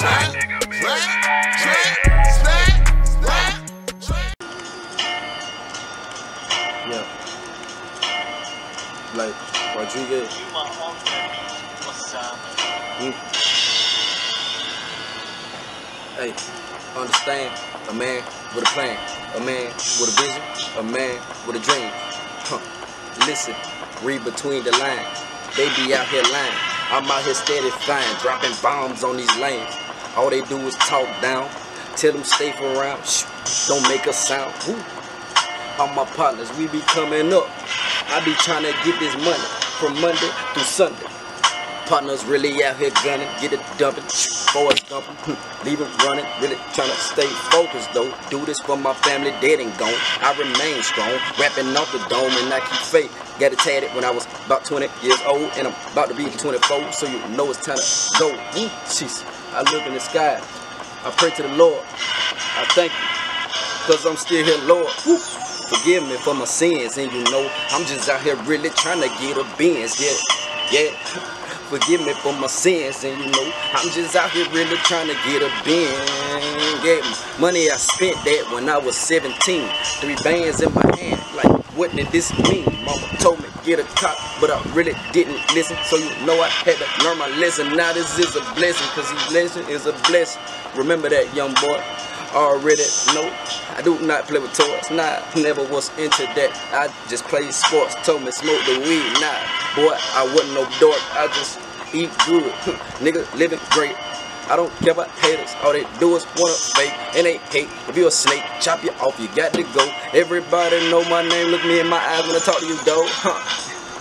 Yeah. Lae Rodriguez. You. What's up? Hey, understand a man with a plan, a man with a vision, a man with a dream. Huh. Listen, read between the lines. They be out here lying. I'm out here steady fine, dropping bombs on these lanes. All they do is talk down. Tell them stay around. Shh, don't make a sound. Woo. All my partners, we be coming up. I be trying to get this money from Monday through Sunday. Partners really out here gunning, get it dumping, boys dumping, hmm, leave it running, really trying to stay focused though. Do this for my family, dead and gone. I remain strong, rapping off the dome and I keep faith. Got it tatted when I was about 20 years old, and I'm about to be 24, so you know it's time to go. Jeez. I look in the sky, I pray to the Lord, I thank you, cause I'm still here, Lord. Woo. Forgive me for my sins, and you know I'm just out here really trying to get a Benz, yeah, yeah. Forgive me for my sins, and you know I'm just out here really trying to get a Benz. Yeah, money I spent that when I was 17, three bands in my hand, like what did this mean? Mama told me get a cop, but I really didn't listen, so you know I had to learn my lesson. Now this is a blessing, cause each lesson is a blessing. Remember that, young boy already know I do not play with toys. Nah, never was into that. I just play sports. Told me smoke the weed. Nah, boy, I wasn't no dork. I just eat good. Nigga living great. I don't care about haters. All they do is wanna fake and they hate. If you a snake, chop you off. You got to go. Everybody know my name. Look me in my eyes when I talk to you, though. Huh.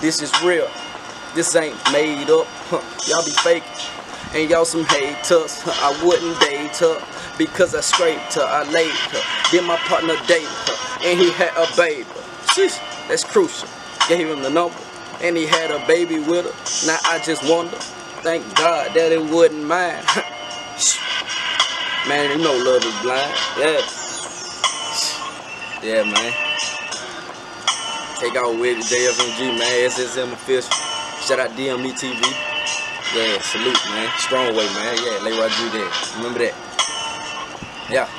This is real. This ain't made up. Huh. Y'all be fake. And y'all some haters. I wouldn't date her because I scraped her, I laid her. Then my partner dated her, and he had a baby. Sheesh, that's crucial. Gave him the number, and he had a baby with her. Now I just wonder, thank God that it wasn't mine. man, you know love is blind. Yeah. Yeah, man. Take out with the JFMG, man. SSM official. Shout out DME TV. Yeah, salute, man. Strong way, man. Yeah, Lae Rodriguez. Remember that. Yeah.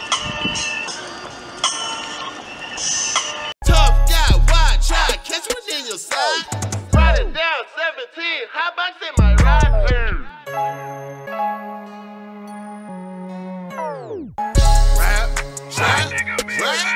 Tough guy, wild child, catch me in your side. Riding down 17, hot box in Huh? What?